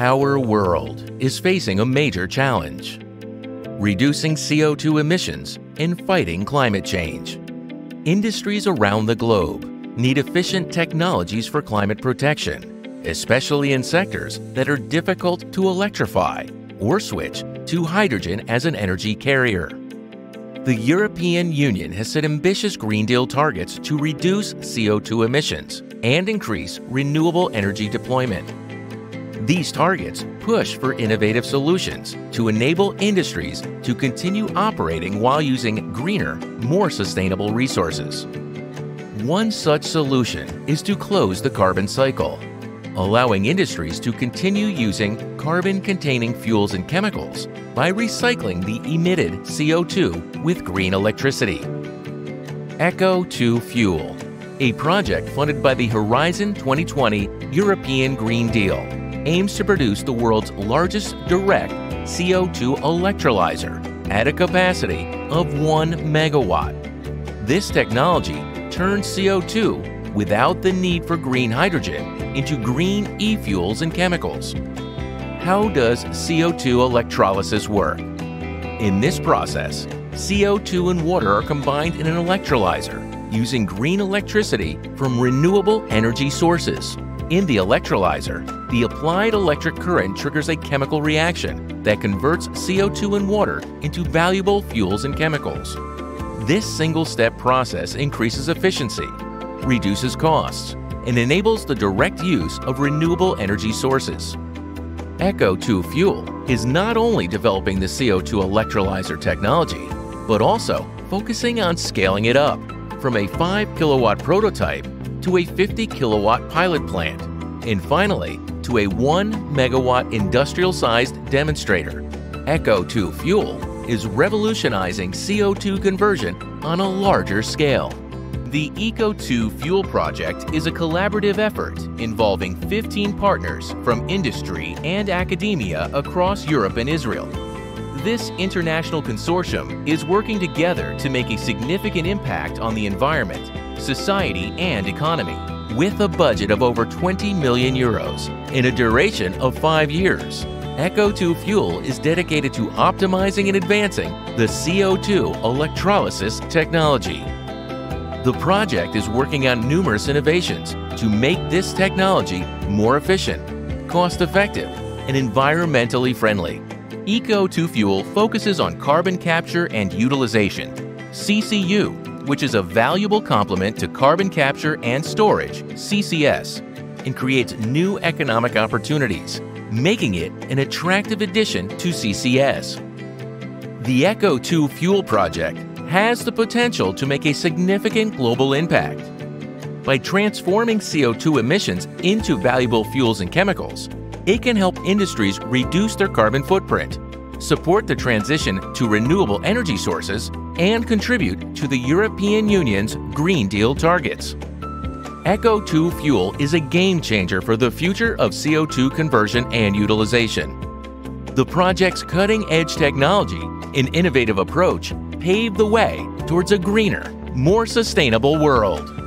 Our world is facing a major challenge reducing CO2 emissions and fighting climate change. Industries around the globe need efficient technologies for climate protection, especially in sectors that are difficult to electrify or switch to hydrogen as an energy carrier. The European Union has set ambitious Green Deal targets to reduce CO2 emissions and increase renewable energy deployment. These targets push for innovative solutions to enable industries to continue operating while using greener, more sustainable resources. One such solution is to close the carbon cycle, allowing industries to continue using carbon-containing fuels and chemicals by recycling the emitted CO2 with green electricity. Eco2Fuel, a project funded by the Horizon 2020 European Green Deal, aims to produce the world's largest direct CO2 electrolyzer at a capacity of 1 megawatt. This technology turns CO2 without the need for green hydrogen into green e-fuels and chemicals. How does CO2 electrolysis work? In this process, CO2 and water are combined in an electrolyzer using green electricity from renewable energy sources. In the electrolyzer, the applied electric current triggers a chemical reaction that converts CO2 and water into valuable fuels and chemicals. This single-step process increases efficiency, reduces costs, and enables the direct use of renewable energy sources. Eco2Fuel is not only developing the CO2 electrolyzer technology, but also focusing on scaling it up from a 5 kilowatt prototype to a 50 kilowatt pilot plant, and finally to a 1 megawatt industrial sized demonstrator. Eco2Fuel is revolutionizing CO2 conversion on a larger scale. The Eco2Fuel project is a collaborative effort involving 15 partners from industry and academia across Europe and Israel. This international consortium is working together to make a significant impact on the environment society, and economy, with a budget of over 20 million euros in a duration of five years. Eco2Fuel is dedicated to optimizing and advancing the CO2 electrolysis technology. The project is working on numerous innovations to make this technology more efficient, cost-effective, and environmentally friendly. Eco2Fuel focuses on carbon capture and utilization, CCU, which is a valuable complement to carbon capture and storage, CCS, and creates new economic opportunities, making it an attractive addition to CCS. The Eco2Fuel project has the potential to make a significant global impact. By transforming CO2 emissions into valuable fuels and chemicals, it can help industries reduce their carbon footprint support the transition to renewable energy sources, and contribute to the European Union's Green Deal targets. Eco2Fuel is a game changer for the future of CO2 conversion and utilization. The project's cutting-edge technology and innovative approach pave the way towards a greener, more sustainable world.